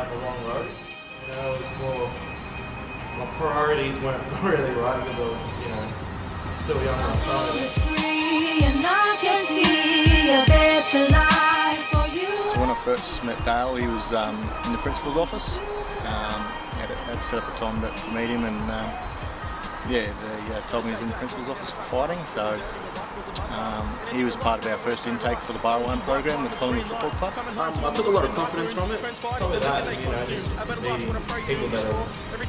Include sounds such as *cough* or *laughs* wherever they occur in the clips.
down the wrong road. You know, it was more my priorities weren't *laughs* really right because I was, you know, still young So when I first met Dale, he was um, in the principal's office. Um, had, had set up a time to meet him and. Um, yeah, they uh, told me he's in the principal's office for fighting. So um, he was part of our first intake for the Barrawarn program with the Collingwood Football Club. Um, I took a lot of confidence from it. Probably that, you know, just meeting people that have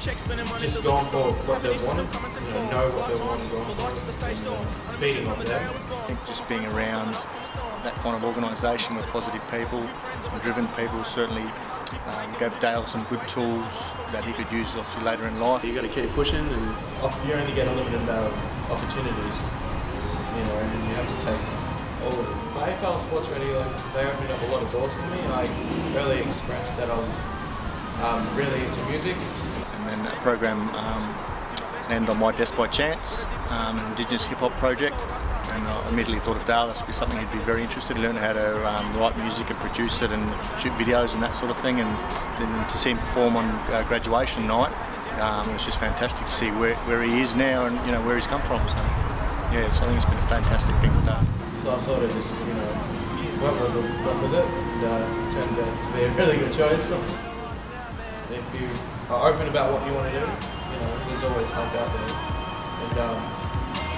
just gone for what they wanted, you know, know what they want and gone for, and uh, beating on them. I think just being around that kind of organisation with positive people and driven people certainly um, gave Dale some good tools that he could use obviously later in life. You got to keep pushing, and you only get a limited amount of opportunities, you know, and you have to take all of them. My AFL SportsReady, like, they opened up a lot of doors for me. I really expressed that I was um, really into music. And then that program um, landed on my desk by chance, um, Indigenous hip hop project. And I immediately thought of Dale, this be something he'd be very interested in, learn how to um, write music and produce it and shoot videos and that sort of thing. And then to see him perform on uh, graduation night, um, it was just fantastic to see where, where he is now and you know where he's come from. So yeah, so I think it's been a fantastic thing for Dale. So I sort of just, you know, it, went with it and uh, turned out to be a really good choice. If you are open about what you want to do, you know, there's always help out there. And um,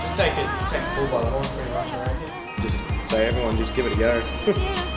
just take it, take the bull by the horn pretty much, I reckon. Just say everyone, just give it a go. *laughs*